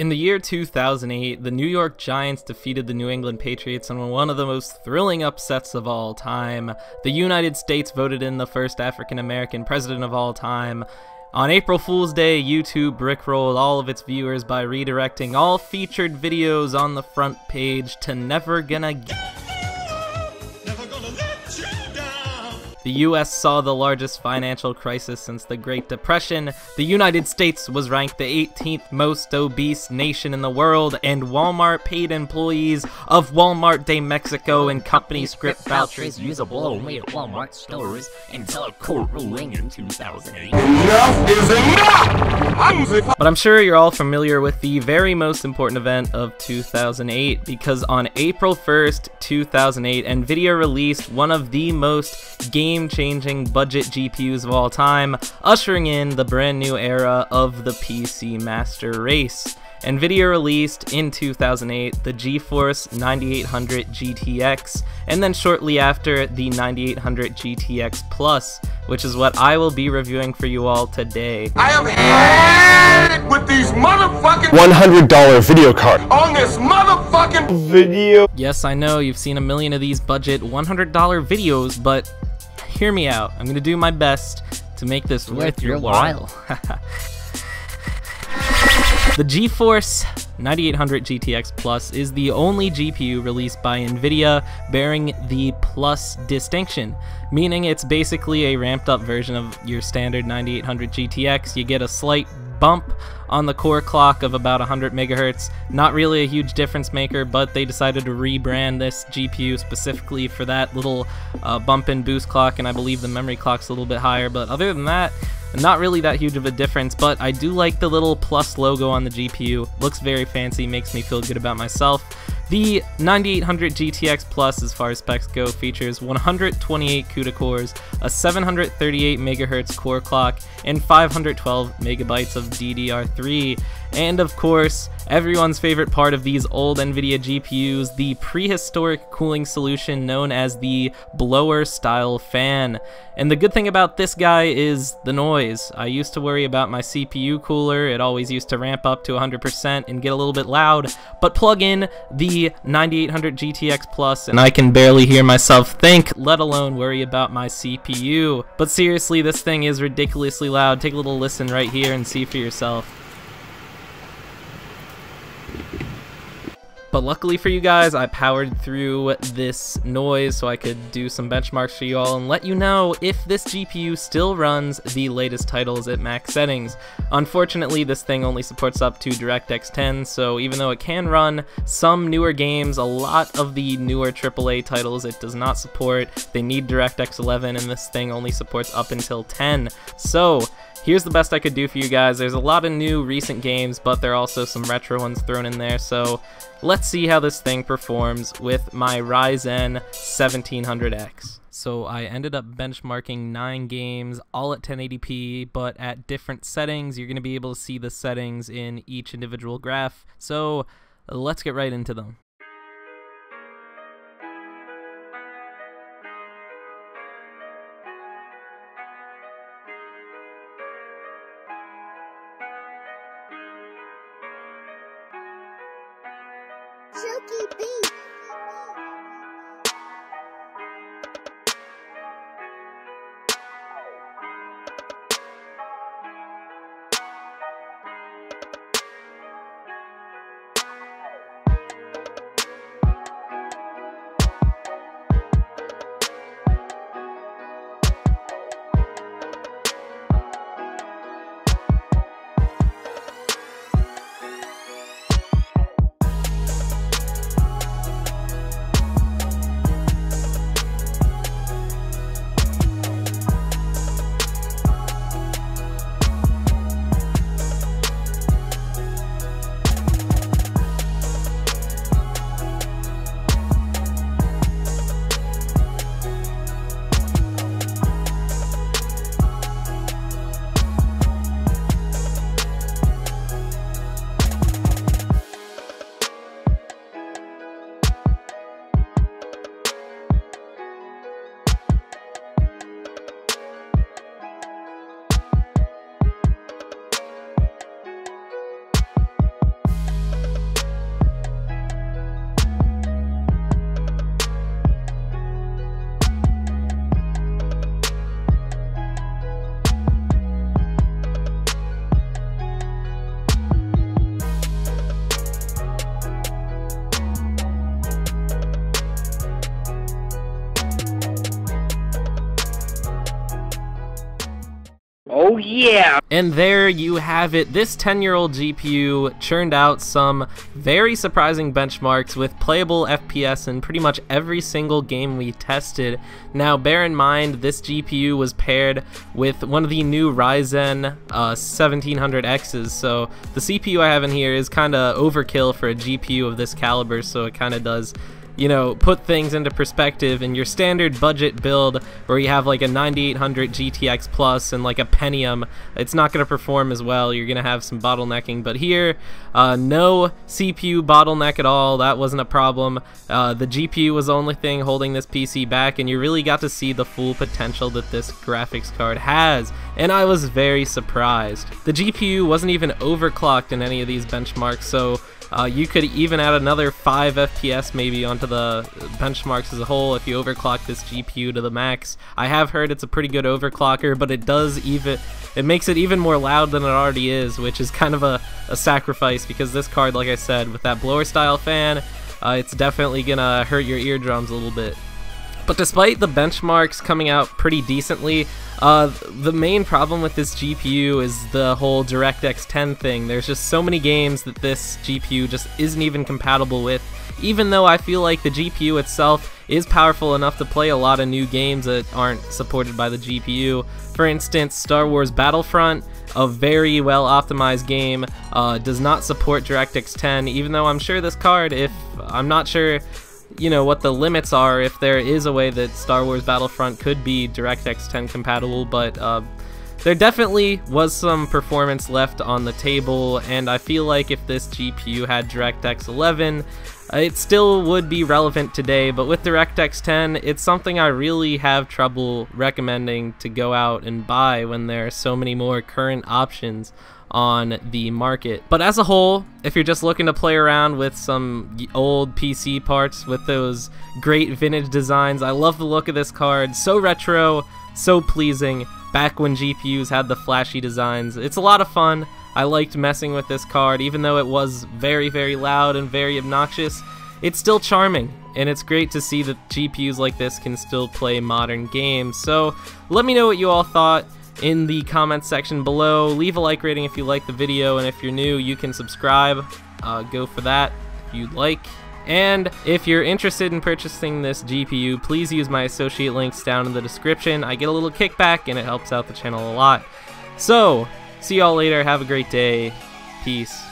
In the year 2008, the New York Giants defeated the New England Patriots in one of the most thrilling upsets of all time. The United States voted in the first African American president of all time. On April Fool's Day, YouTube rickrolled all of its viewers by redirecting all featured videos on the front page to Never Gonna The US saw the largest financial crisis since the Great Depression. The United States was ranked the 18th most obese nation in the world, and Walmart paid employees of Walmart de Mexico and company script vouchers usable only at Walmart stores until a court ruling in 2008. Enough is enough! But I'm sure you're all familiar with the very most important event of 2008 because on April 1st, 2008, Nvidia released one of the most game game-changing budget GPUs of all time, ushering in the brand new era of the PC Master Race. NVIDIA released in 2008 the GeForce 9800 GTX, and then shortly after the 9800 GTX Plus, which is what I will be reviewing for you all today. I am headed with these motherfucking $100 video card. on this motherfucking Video. Yes, I know you've seen a million of these budget $100 videos, but hear me out. I'm gonna do my best to make this worth your while. the GeForce 9800 GTX Plus is the only GPU released by NVIDIA bearing the Plus distinction, meaning it's basically a ramped up version of your standard 9800 GTX. You get a slight bump on the core clock of about 100 megahertz. Not really a huge difference maker, but they decided to rebrand this GPU specifically for that little uh, bump and boost clock, and I believe the memory clock's a little bit higher. But other than that, not really that huge of a difference, but I do like the little plus logo on the GPU. Looks very fancy, makes me feel good about myself. The 9800 GTX Plus, as far as specs go, features 128 CUDA cores, a 738 MHz core clock, and 512 megabytes of DDR3. And of course, everyone's favorite part of these old NVIDIA GPUs, the prehistoric cooling solution known as the blower style fan. And the good thing about this guy is the noise. I used to worry about my CPU cooler, it always used to ramp up to 100% and get a little bit loud, but plug in the 9800 GTX Plus and I can barely hear myself think, let alone worry about my CPU. But seriously, this thing is ridiculously loud. Take a little listen right here and see for yourself. But luckily for you guys, I powered through this noise so I could do some benchmarks for you all and let you know if this GPU still runs the latest titles at max settings. Unfortunately, this thing only supports up to DirectX 10, so even though it can run some newer games, a lot of the newer AAA titles it does not support. They need DirectX 11 and this thing only supports up until 10. So, Here's the best I could do for you guys. There's a lot of new recent games, but there are also some retro ones thrown in there, so let's see how this thing performs with my Ryzen 1700X. So I ended up benchmarking 9 games, all at 1080p, but at different settings. You're going to be able to see the settings in each individual graph, so let's get right into them. Silky Beat. Yeah. And there you have it. This 10 year old GPU churned out some very surprising benchmarks with playable FPS in pretty much every single game we tested. Now, bear in mind, this GPU was paired with one of the new Ryzen uh, 1700Xs, so the CPU I have in here is kind of overkill for a GPU of this caliber, so it kind of does you know, put things into perspective in your standard budget build where you have like a 9800 GTX Plus and like a Pentium, it's not going to perform as well. You're going to have some bottlenecking. But here, uh, no CPU bottleneck at all. That wasn't a problem. Uh, the GPU was the only thing holding this PC back, and you really got to see the full potential that this graphics card has. And I was very surprised. The GPU wasn't even overclocked in any of these benchmarks, so uh, you could even add another 5 FPS maybe onto the benchmarks as a whole if you overclock this GPU to the max. I have heard it's a pretty good overclocker, but it does even it makes it even more loud than it already is, which is kind of a, a sacrifice because this card, like I said, with that blower style fan, uh, it's definitely gonna hurt your eardrums a little bit. But despite the benchmarks coming out pretty decently, uh, the main problem with this GPU is the whole DirectX 10 thing. There's just so many games that this GPU just isn't even compatible with, even though I feel like the GPU itself is powerful enough to play a lot of new games that aren't supported by the GPU. For instance, Star Wars Battlefront, a very well optimized game, uh, does not support DirectX 10, even though I'm sure this card, if I'm not sure you know what the limits are if there is a way that Star Wars Battlefront could be DirectX 10 compatible, but uh, there definitely was some performance left on the table, and I feel like if this GPU had DirectX 11, uh, it still would be relevant today, but with DirectX 10, it's something I really have trouble recommending to go out and buy when there are so many more current options on the market. But as a whole, if you're just looking to play around with some old PC parts with those great vintage designs, I love the look of this card. So retro, so pleasing, back when GPUs had the flashy designs. It's a lot of fun. I liked messing with this card, even though it was very, very loud and very obnoxious. It's still charming, and it's great to see that GPUs like this can still play modern games. So let me know what you all thought in the comments section below. Leave a like rating if you like the video, and if you're new, you can subscribe. Uh, go for that if you'd like. And if you're interested in purchasing this GPU, please use my associate links down in the description. I get a little kickback, and it helps out the channel a lot. So, see y'all later. Have a great day. Peace.